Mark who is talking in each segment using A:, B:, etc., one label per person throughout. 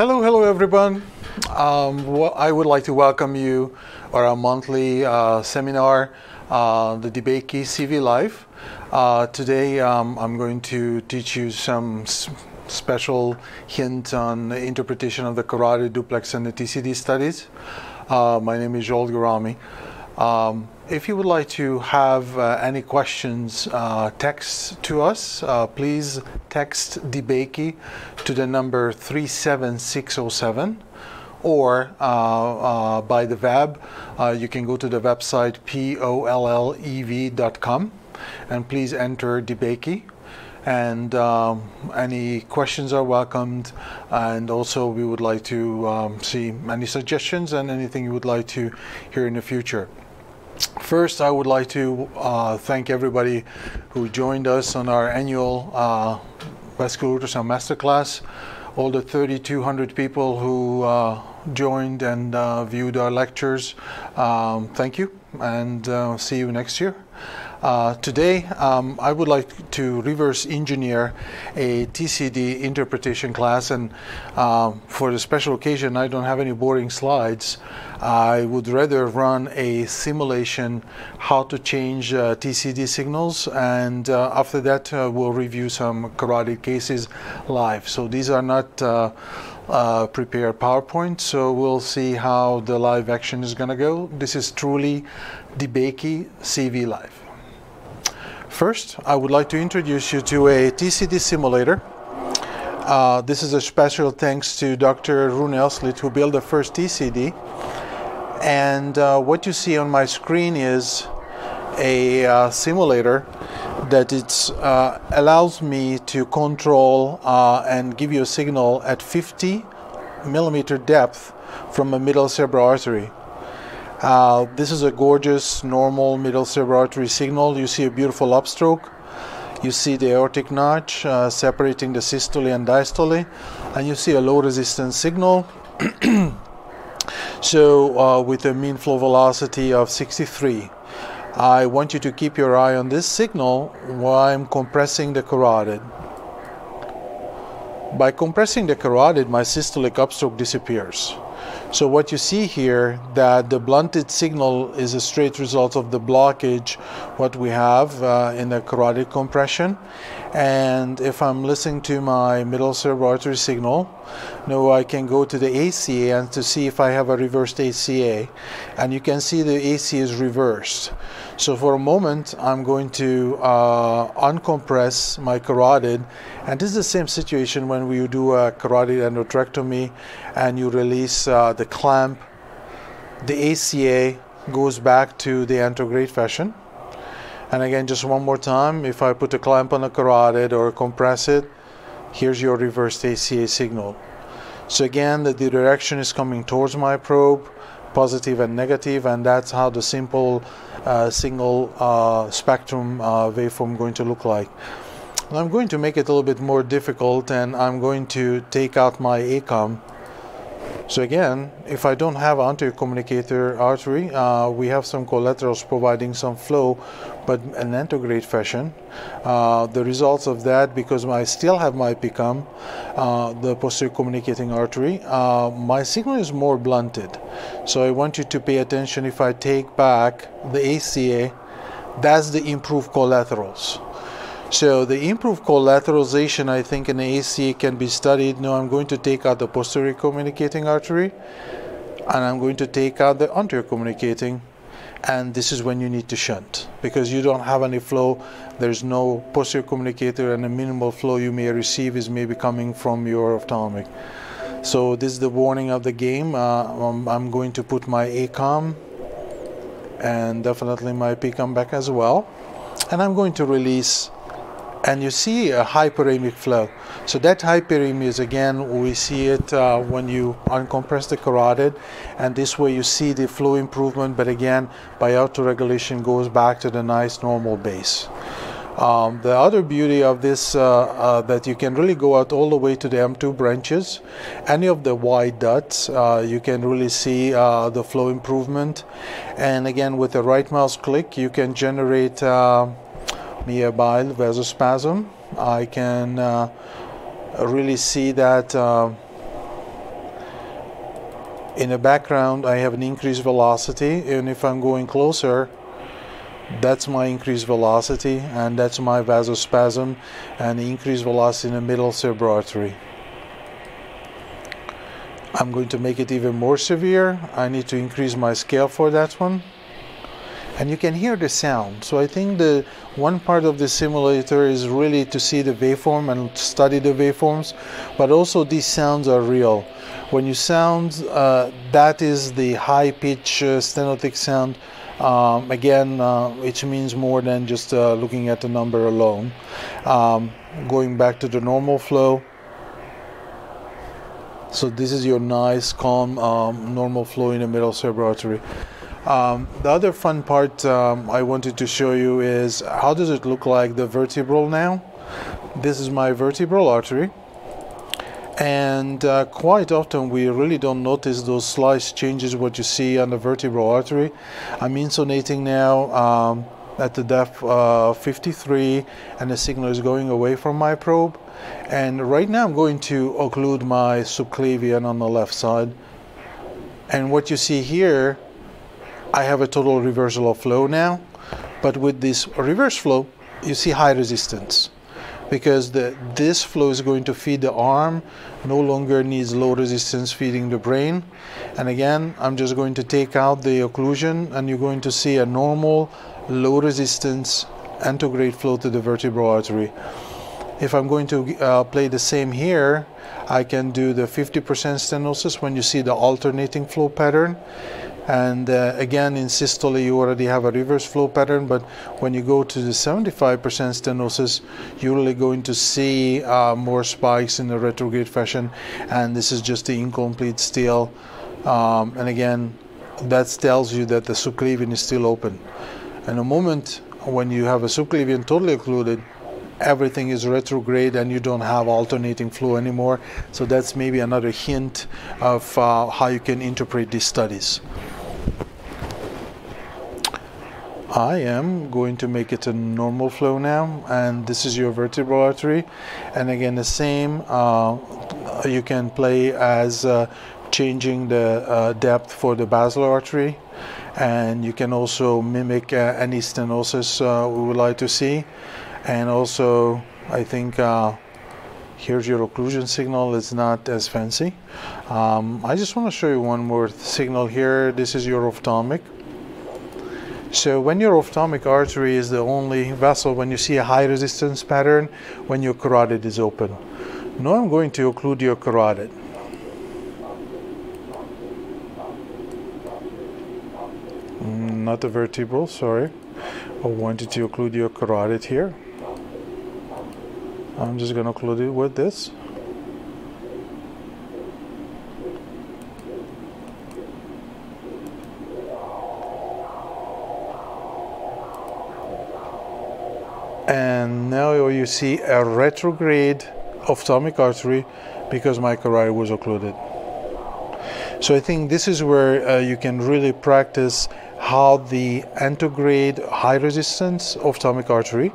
A: Hello, hello, everyone. Um, well, I would like to welcome you to our monthly uh, seminar, uh, the DeBakey CV Live. Uh, today, um, I'm going to teach you some special hint on the interpretation of the carotid duplex and the TCD studies. Uh, my name is Zsolt Garami. Um, if you would like to have uh, any questions, uh, text to us. Uh, please text DeBakey to the number 37607 or uh, uh, by the web. Uh, you can go to the website pollev.com and please enter DeBakey. And um, any questions are welcomed. And also, we would like to um, see any suggestions and anything you would like to hear in the future. First, I would like to uh, thank everybody who joined us on our annual uh, vascular ultrasound masterclass. All the 3,200 people who uh, joined and uh, viewed our lectures, um, thank you, and uh, see you next year. Uh, today, um, I would like to reverse engineer a TCD interpretation class, and um, for the special occasion, I don't have any boring slides. I would rather run a simulation how to change uh, TCD signals, and uh, after that, uh, we'll review some carotid cases live. So these are not uh, uh, prepared PowerPoint, so we'll see how the live action is going to go. This is truly DeBakey CV Live. First, I would like to introduce you to a TCD simulator. Uh, this is a special thanks to Dr. Rune Aaslid who built the first TCD. And uh, what you see on my screen is a uh, simulator that it uh, allows me to control uh, and give you a signal at 50 millimeter depth from a middle cerebral artery. Uh, this is a gorgeous normal middle cerebral artery signal. You see a beautiful upstroke. You see the aortic notch uh, separating the systole and diastole, and you see a low resistance signal. so, uh, with a mean flow velocity of 63, I want you to keep your eye on this signal while I'm compressing the carotid. By compressing the carotid, my systolic upstroke disappears. So what you see here that the blunted signal is a straight result of the blockage what we have uh, in the carotid compression and if I'm listening to my middle cerebral artery signal now I can go to the ACA and to see if I have a reversed ACA and you can see the AC is reversed. So for a moment I'm going to uh, uncompress my carotid. And this is the same situation when we do a carotid endarterectomy and you release uh, the clamp. The ACA goes back to the anterograde fashion and again, just one more time, if I put a clamp on a carotid or compress it, here's your reversed ACA signal. So again, the direction is coming towards my probe, positive and negative, and that's how the simple uh, single uh, spectrum uh, waveform going to look like. I'm going to make it a little bit more difficult, and I'm going to take out my ACOM so again, if I don't have anterior communicator artery, uh, we have some collaterals providing some flow, but an antegrade fashion. Uh, the results of that, because I still have my PCOM, uh, the posterior communicating artery, uh, my signal is more blunted. So I want you to pay attention if I take back the ACA, that's the improved collaterals. So the improved collateralization, I think, in the ACA can be studied. Now I'm going to take out the posterior communicating artery, and I'm going to take out the anterior communicating, and this is when you need to shunt because you don't have any flow. There's no posterior communicator, and the minimal flow you may receive is maybe coming from your ophthalmic. So this is the warning of the game. Uh, um, I'm going to put my ACOM and definitely my PCOM back as well, and I'm going to release and you see a hyperemic flow. So that hyperemia is again, we see it uh, when you uncompress the carotid, and this way you see the flow improvement, but again, by autoregulation goes back to the nice normal base. Um, the other beauty of this uh, uh, that you can really go out all the way to the M2 branches. Any of the white dots, uh, you can really see uh, the flow improvement. And again, with the right mouse click, you can generate meibomial vasospasm. I can uh, really see that uh, In the background, I have an increased velocity, and if I'm going closer, that's my increased velocity, and that's my vasospasm, and increased velocity in the middle cerebral artery. I'm going to make it even more severe. I need to increase my scale for that one. And you can hear the sound. So I think the one part of the simulator is really to see the waveform and study the waveforms, but also these sounds are real. When you sound, uh, that is the high pitch uh, stenotic sound. Um, again, uh, which means more than just uh, looking at the number alone. Um, going back to the normal flow. So this is your nice, calm, um, normal flow in the middle cerebral artery. Um, the other fun part um, I wanted to show you is how does it look like the vertebral now? This is my vertebral artery and uh, quite often we really don't notice those slight changes what you see on the vertebral artery. I'm insonating now um, at the depth uh, 53 and the signal is going away from my probe and right now I'm going to occlude my subclavian on the left side and what you see here I have a total reversal of flow now but with this reverse flow you see high resistance because the, this flow is going to feed the arm, no longer needs low resistance feeding the brain. And again, I'm just going to take out the occlusion and you're going to see a normal low resistance antegrade flow to the vertebral artery. If I'm going to uh, play the same here, I can do the 50% stenosis when you see the alternating flow pattern and uh, again, in systole, you already have a reverse flow pattern, but when you go to the 75% stenosis, you're really going to see uh, more spikes in a retrograde fashion, and this is just the incomplete steal. Um, and again, that tells you that the subclavian is still open. And the moment when you have a subclavian totally occluded, everything is retrograde and you don't have alternating flow anymore. So that's maybe another hint of uh, how you can interpret these studies. I am going to make it a normal flow now and this is your vertebral artery. And again the same uh, you can play as uh, changing the uh, depth for the basilar artery. And you can also mimic uh, any stenosis uh, we would like to see. And also I think uh, here's your occlusion signal. It's not as fancy. Um, I just want to show you one more signal here. This is your ophthalmic so when your ophthalmic artery is the only vessel when you see a high resistance pattern when your carotid is open. Now I'm going to occlude your carotid. Mm, not the vertebral sorry. I wanted to occlude your carotid here. I'm just going to occlude it with this. And now you see a retrograde ophthalmic artery because my carotid was occluded. So I think this is where uh, you can really practice how the antegrade high resistance ophthalmic artery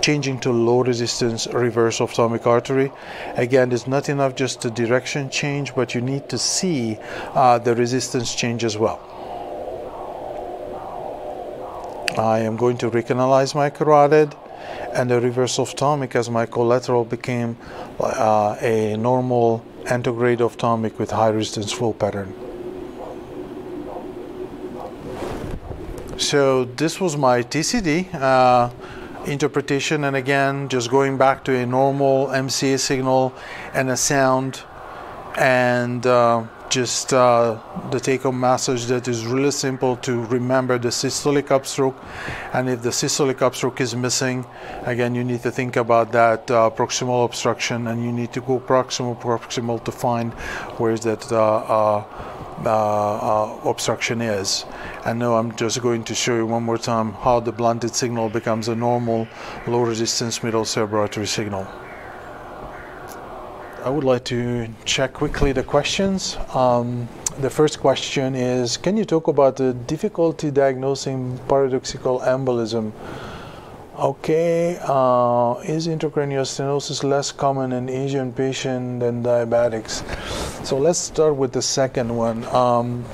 A: changing to low resistance reverse ophthalmic artery. Again, it's not enough just the direction change, but you need to see uh, the resistance change as well. I am going to recanalize my carotid and the reverse ophthalmic as my collateral became uh, a normal antegrade ophthalmic with high resistance flow pattern. So this was my TCD. Uh, interpretation and again just going back to a normal MCA signal and a sound and uh, just uh, the take-home message that is really simple to remember the systolic upstroke and if the systolic upstroke is missing again you need to think about that uh, proximal obstruction and you need to go proximal proximal to find where is that uh, uh, uh, obstruction is. And now I'm just going to show you one more time how the blunted signal becomes a normal low resistance middle cerebral artery signal. I would like to check quickly the questions. Um, the first question is, can you talk about the difficulty diagnosing paradoxical embolism? Okay, uh, is intracranial stenosis less common in Asian patients than diabetics? So let's start with the second one. Um,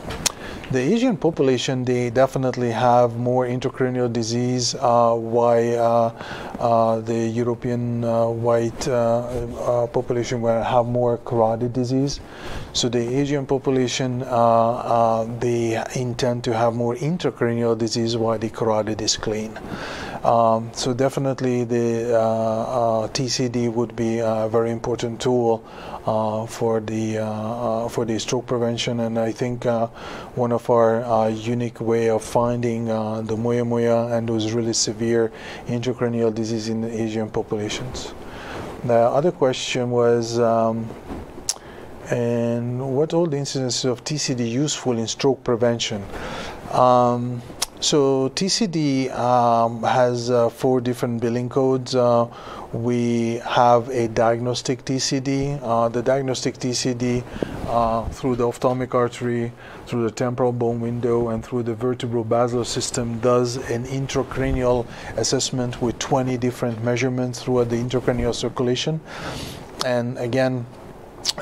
A: the Asian population, they definitely have more intracranial disease, uh, while uh, uh, the European uh, white uh, uh, population will have more carotid disease. So the Asian population, they intend to have more intracranial disease while the carotid is clean. Um, so definitely the uh, uh, TCD would be a very important tool uh, for the for the stroke prevention, and I think one of our unique way of finding the moya moya and those really severe intracranial disease in the Asian populations. The other question was. Um, and what all the incidences of TCD useful in stroke prevention? Um, so TCD um, has uh, four different billing codes. Uh, we have a diagnostic TCD. Uh, the diagnostic TCD uh, through the ophthalmic artery, through the temporal bone window, and through the vertebro-basilar system does an intracranial assessment with 20 different measurements throughout the intracranial circulation. And again,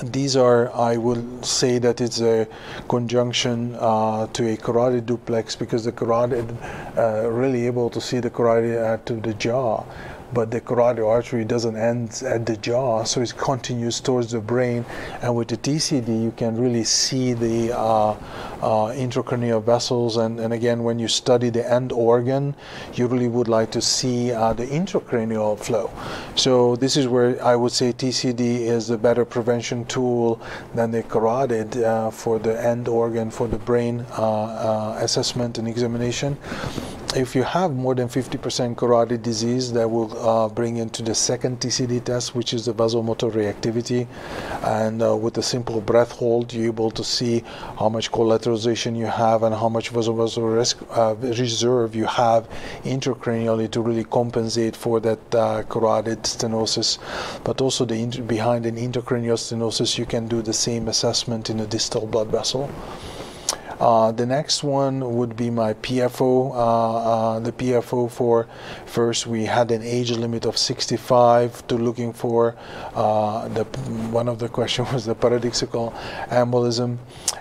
A: these are, I will say that it's a conjunction uh, to a carotid duplex because the carotid uh, really able to see the carotid to the jaw but the carotid artery doesn't end at the jaw, so it continues towards the brain. And with the TCD, you can really see the uh, uh, intracranial vessels. And, and again, when you study the end organ, you really would like to see uh, the intracranial flow. So this is where I would say TCD is a better prevention tool than the carotid uh, for the end organ, for the brain uh, uh, assessment and examination if you have more than 50% carotid disease, that will uh, bring into the second TCD test, which is the vasomotor reactivity. And with a simple breath hold, you're able to see how much you have and how much vasomotor uh, reserve you have intracranially to really compensate for that uh, carotid stenosis. But also the behind an intracranial stenosis, you can do the same assessment in a distal blood vessel. Uh, the next one would be my PFO. Uh, uh, the PFO for first we had an age limit of 65 to looking for uh, the one of the question was the paradoxical embolism,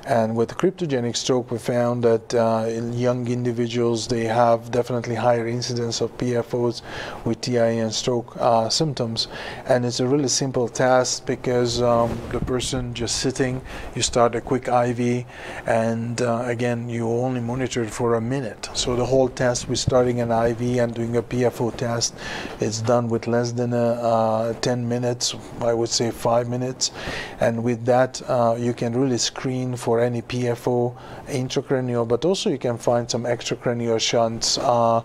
A: and with cryptogenic stroke we found that uh, in young individuals they have definitely higher incidence of PFOs with TIA and stroke symptoms, and it's a really simple test because um, the person just sitting, you start a quick IV and uh, again, you only monitor it for a minute. So the whole test with starting an IV and doing a PFO test, it's done with less than a, uh, 10 minutes, I would say five minutes. And with that, uh, you can really screen for any PFO intracranial, but also you can find some extracranial shunts, uh,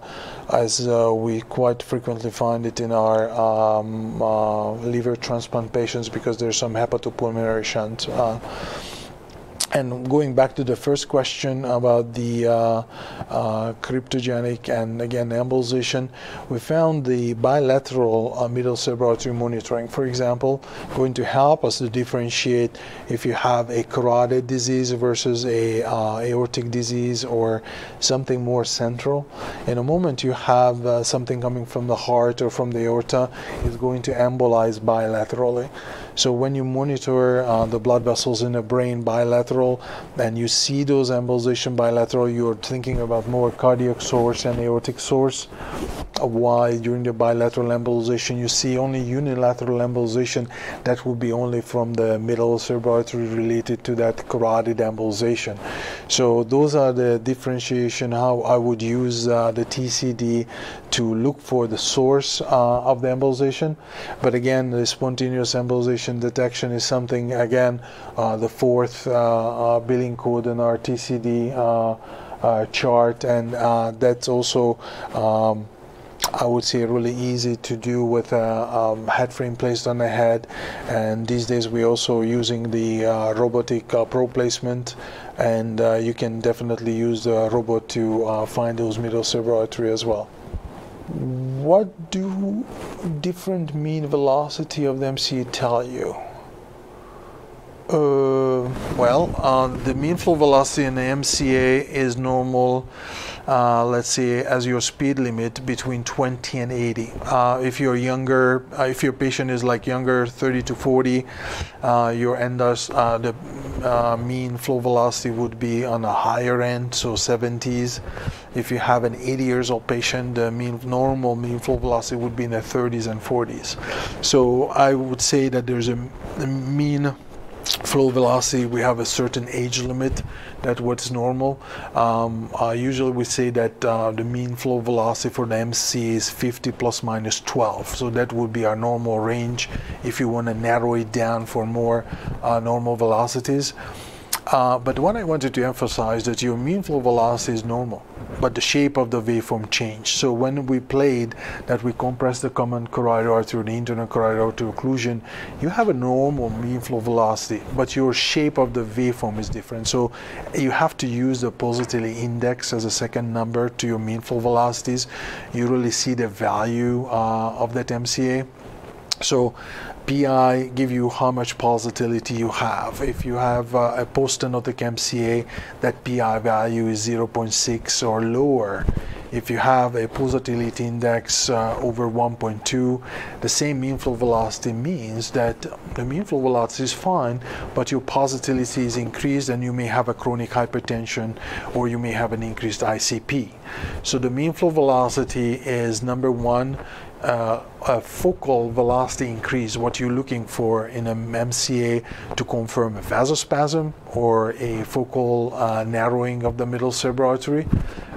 A: as uh, we quite frequently find it in our um, uh, liver transplant patients because there's some hepatopulmonary shunt. And going back to the first question about the uh, uh, cryptogenic and again embolization, we found the bilateral uh, middle cerebral artery monitoring, for example, going to help us to differentiate if you have a carotid disease versus a uh, aortic disease or something more central. In a moment, you have uh, something coming from the heart or from the aorta is going to embolize bilaterally. So when you monitor uh, the blood vessels in the brain bilateral and you see those embolization bilateral, you're thinking about more cardiac source and aortic source. Why during the bilateral embolization you see only unilateral embolization, that would be only from the middle cerebral artery related to that carotid embolization. So those are the differentiation how I would use uh, the TCD to look for the source uh, of the embolization. But again, the spontaneous embolization detection is something, again, uh, the fourth uh, uh, billing code in our TCD chart, and that's also. Um, I would say really easy to do with a um, head frame placed on the head. And these days we're also using the uh, robotic uh, probe placement. And uh, you can definitely use the robot to find those middle cerebral artery as well what do different mean velocity of the MCA tell you? Uh, well, uh, the mean flow velocity in the MCA is normal uh, let's say, as your speed limit between 20 and 80. Uh, if you're younger, uh, if your patient is like younger, 30 to 40, uh, your endos, uh, the mean flow velocity would be on a higher end, so 70s. If you have an 80 years old patient, the mean normal mean flow velocity would be in the 30s and 40s. So I would say that there's a, a mean flow velocity we have a certain age limit that what's normal. Um, uh, usually we say that uh, the mean flow velocity for the mc is 50 plus minus 12 so that would be our normal range if you want to narrow it down for more uh, normal velocities uh, but what I wanted to emphasize that your mean flow velocity is normal, but the shape of the waveform changed. So when we played that we compress the common carotid artery, the internal carotid artery occlusion, you have a normal mean flow velocity, but your shape of the waveform is different. So you have to use the Pulsatility index as a second number to your mean flow velocities. You really see the value uh, of that MCA. So PI give you how much pulsatility you have. If you have uh, a post-stenotic MCA, that PI value is 0.6 or lower. If you have a pulsatility index uh, over 1.2, the same mean flow velocity means that the mean flow velocity is fine, but your pulsatility is increased and you may have a chronic hypertension or you may have an increased ICP. So the mean flow velocity is number one, uh, a focal velocity increase, what you're looking for in an MCA to confirm a vasospasm or a focal uh, narrowing of the middle cerebral artery.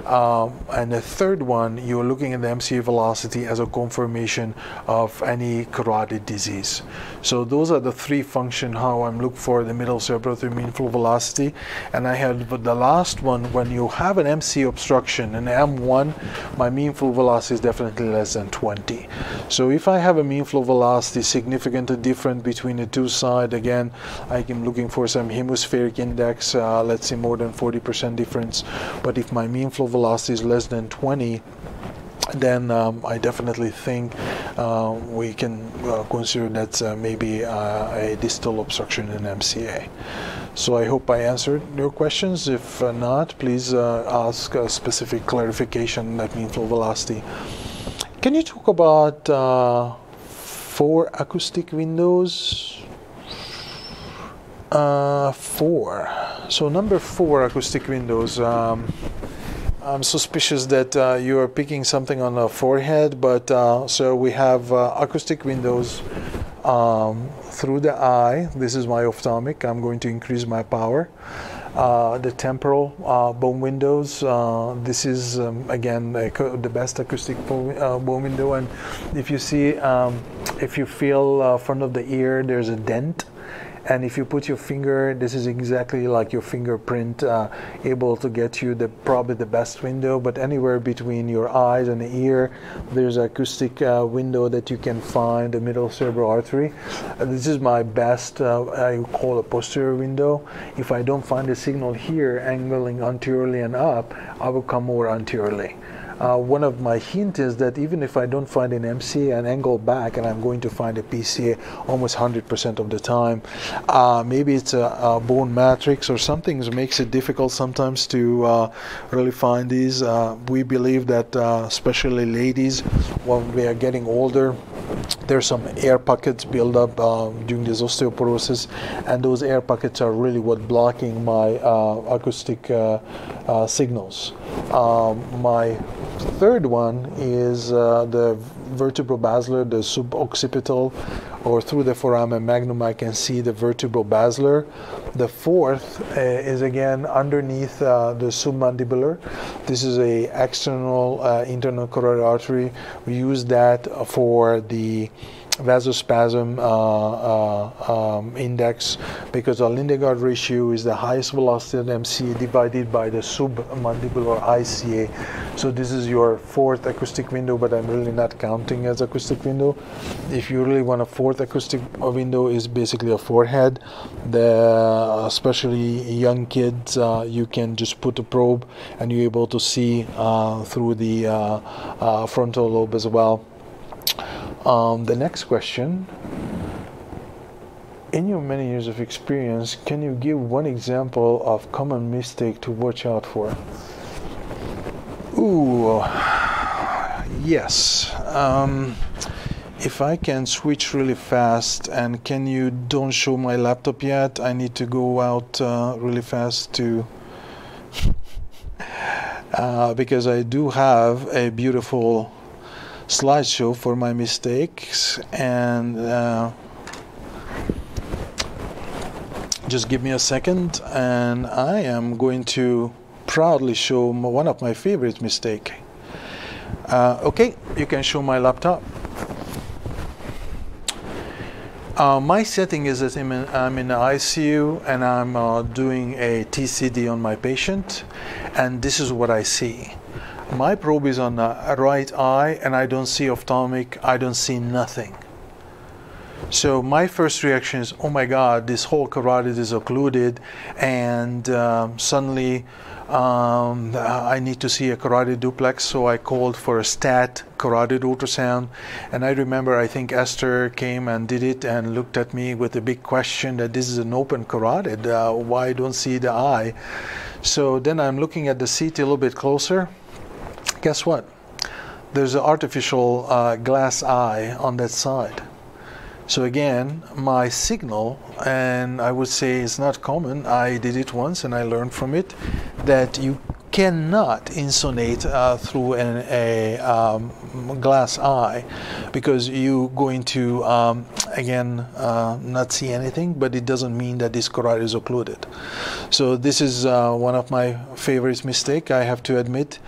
A: Um, and the third one, you're looking at the MCA velocity as a confirmation of any carotid disease. So those are the three function how I'm looking for the middle cerebral artery mean flow velocity. And I had the last one, when you have an MC obstruction, an M1, my mean flow velocity is definitely less than 20. So if I have a mean flow velocity significantly different between the two sides, again, I am looking for some hemispheric index, uh, let's say more than 40% difference. But if my mean flow velocity is less than 20, then um, I definitely think uh, we can uh, consider that uh, maybe uh, a distal obstruction in MCA. So I hope I answered your questions. If uh, not, please uh, ask a specific clarification that mean flow velocity. Can you talk about four acoustic windows? Four. So number four acoustic windows. Um, I'm suspicious that uh, you are picking something on the forehead, but uh, so we have uh, acoustic windows um, through the eye. This is my ophthalmic. I'm going to increase my power. Uh, the temporal uh, bone windows. Uh, this is um, again the best acoustic bone, window, and if you see, um, if you feel front of the ear, there's a dent and if you put your finger this is exactly like your fingerprint uh, able to get you the probably the best window. But anywhere between your eyes and the ear there's an acoustic uh, window that you can find the middle cerebral artery. Uh, this is my best uh, I call a posterior window. If I don't find a signal here angling anteriorly and up I will come more anteriorly uh, one of my hint is that even if I don't find an MCA and angle back and I'm going to find a PCA almost 100% of the time, uh, maybe it's a, a, bone matrix or something that makes it difficult sometimes to uh, really find these. Uh, we believe that uh, especially ladies, when we are getting older, there's some air pockets build up uh, during this osteoporosis, and those air pockets are really what blocking my acoustic signals. Um, my third one is uh, the vertebro-basilar, the suboccipital, or through the foramen magnum, I can see the vertebro-basilar. The fourth uh, is again underneath uh, the submandibular. This is a external uh, internal carotid artery. We use that for the vasospasm uh, uh, um, index because the Lindegaard ratio is the highest velocity of MCA divided by the submandibular ICA. So this is your fourth acoustic window, but I'm really not counting as acoustic window. If you really want a fourth acoustic window, is basically a forehead. The especially young kids, uh, you can just put a probe and you're able to see uh, through the uh, uh, frontal lobe as well. Um, the next question In your many years of experience, can you give one example of common mistake to watch out for? Ooh, yes. Um, if I can switch really fast and can you don't show my laptop yet I need to go out uh, really fast to uh, because I do have a beautiful slideshow for my mistakes and uh, just give me a second and I am going to proudly show one of my favorite mistake uh, okay you can show my laptop uh, my setting is that I'm in, I'm in the ICU and I'm uh, doing a TCD on my patient, and this is what I see. My probe is on the right eye, and I don't see ophthalmic, I don't see nothing. So my first reaction is, oh my God, this whole carotid is occluded, and um, suddenly um, I need to see a carotid duplex, so I called for a stat carotid ultrasound. And I remember, I think Esther came and did it and looked at me with a big question that this is an open carotid. Uh, why don't see the eye? So then I'm looking at the CT a little bit closer. Guess what? There's an artificial uh, glass eye on that side. So again, my signal, and I would say it's not common, I did it once and I learned from it, that you cannot insonate uh, through an, a um, glass eye because you're going to, um, again, uh, not see anything, but it doesn't mean that this carotid is occluded. So this is uh, one of my favorite mistake, I have to admit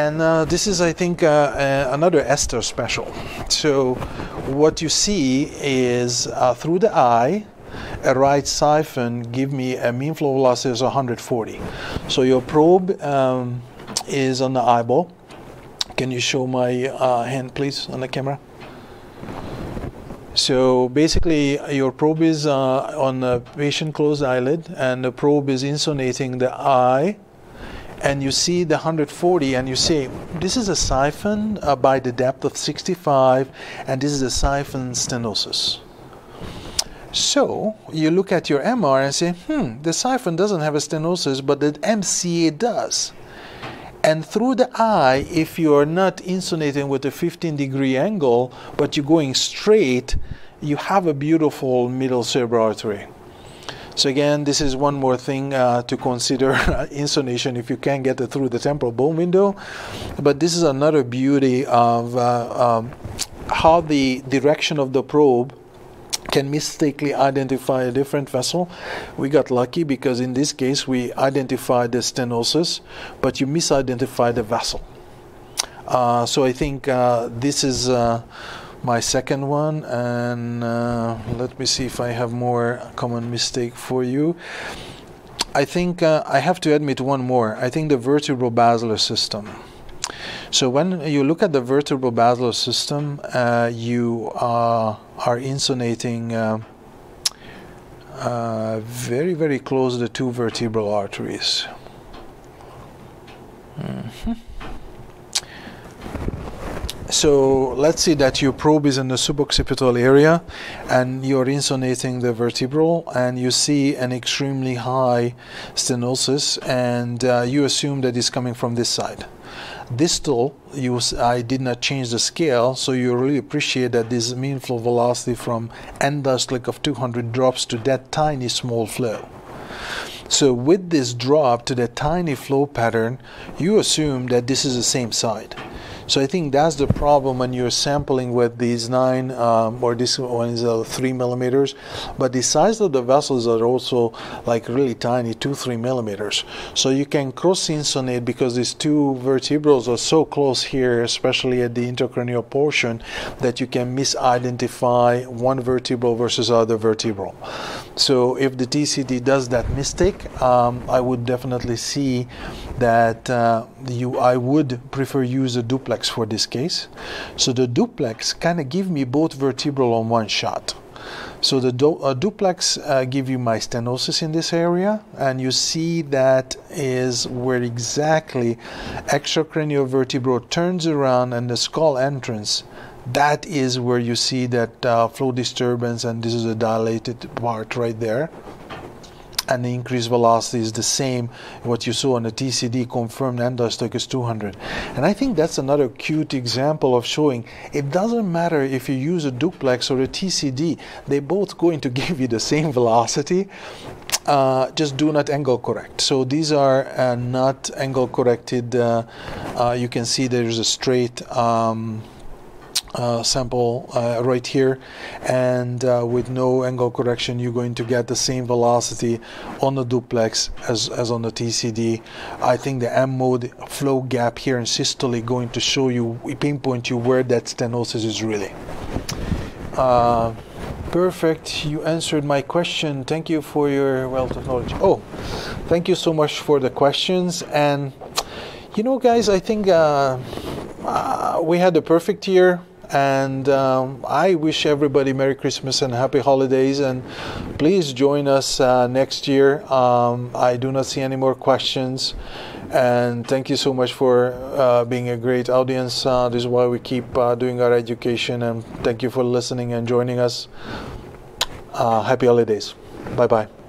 A: and uh, this is I think uh, uh, another Esther special. So what you see is uh, through the eye a right siphon give me a mean flow velocity of 140 so your probe um, is on the eyeball. Can you show my uh, hand please on the camera? So basically your probe is uh, on the patient closed eyelid and the probe is insonating the eye and you see the 140 and you say this is a siphon uh, by the depth of 65 and this is a siphon stenosis. So you look at your MR and say hmm the siphon doesn't have a stenosis but the MCA does. And through the eye if you are not insonating with a 15 degree angle but you're going straight you have a beautiful middle cerebral artery so again, this is one more thing uh, to consider insonation if you can get it through the temporal bone window. But this is another beauty of uh, um, how the direction of the probe can mistakenly identify a different vessel. We got lucky because in this case we identified the stenosis, but you misidentified the vessel. Uh, so I think uh, this is uh, my second one and uh, let me see if I have more common mistake for you. I think uh, I have to admit one more. I think the vertebral basilar system. So when you look at the vertebral basilar system uh, you uh, are insonating uh, uh, very very close the two vertebral arteries. Mm -hmm. So let's say that your probe is in the suboccipital area and you're insonating the vertebral and you see an extremely high stenosis and uh, you assume that it's coming from this side. Distal, you, I did not change the scale, so you really appreciate that this mean flow velocity from end diastolic of 200 drops to that tiny small flow. So with this drop to that tiny flow pattern, you assume that this is the same side. So I think that's the problem when you're sampling with these nine, um, or this one is uh, three millimeters, but the size of the vessels are also like really tiny, two, three millimeters. So you can cross-insonate because these two vertebrals are so close here, especially at the intracranial portion, that you can misidentify one vertebral versus other vertebral. So if the TCD does that mistake, um, I would definitely see that uh, you, I would prefer use a duplex for this case. So the duplex kind of give me both vertebral on one shot. So the du uh, duplex uh, give you my stenosis in this area, and you see that is where exactly extracranial vertebral turns around and the skull entrance. That is where you see that uh, flow disturbance, and this is a dilated part right there and the increased velocity is the same. What you saw on the TCD confirmed end-diastolic is 200. And I think that's another cute example of showing it doesn't matter if you use a duplex or a TCD, they're both going to give you the same velocity. Uh, just do not angle correct. So these are uh, not angle corrected. Uh, uh you can see there's a straight um, uh, sample uh, right here. And uh, with no angle correction you're going to get the same velocity on the duplex as, as on the TCD. I think the M mode flow gap here in systole is going to show you pinpoint you where that stenosis is really. Uh, perfect. You answered my question. Thank you for your wealth of knowledge oh thank you so much for the questions. And you know guys I think uh, uh, we had a perfect year and um, I wish everybody Merry Christmas and Happy Holidays. And please join us uh, next year. Um, I do not see any more questions. And thank you so much for uh, being a great audience. Uh, this is why we keep uh, doing our education. And thank you for listening and joining us. Uh, happy holidays. Bye bye.